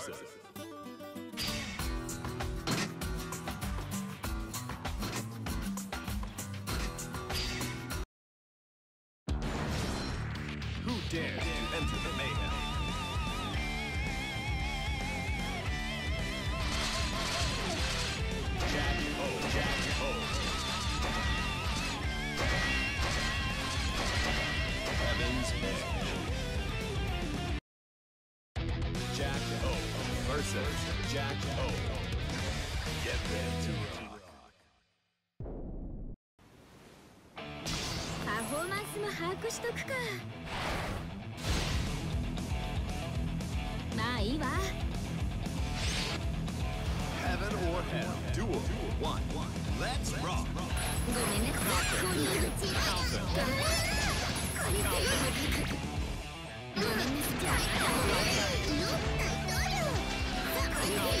Who dares to enter the mayhem? versus Jack O. Get ready to rock. パフォーマンスも把握しとくかまあいいわ Heaven or Hell Duel 1 Let's rock ごめんねこういううちこれすごいごめんねじゃあ Yeah.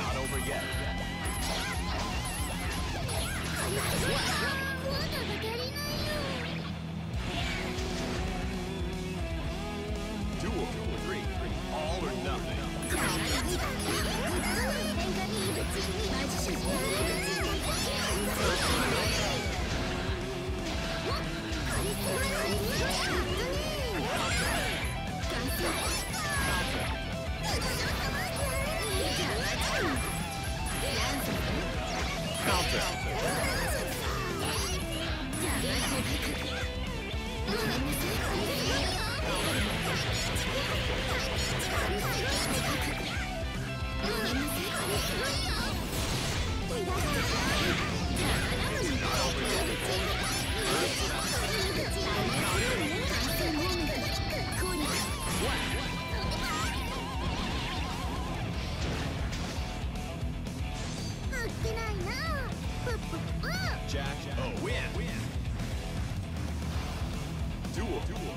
Not over yet. Duel three. All or nothing.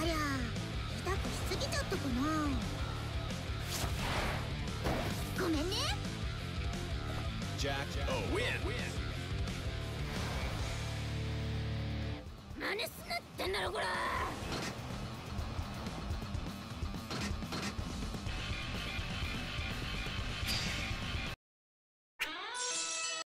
ありゃ痛くしすぎちゃったかな。ごめんね。ジャック・オウィンすなってんだろこら。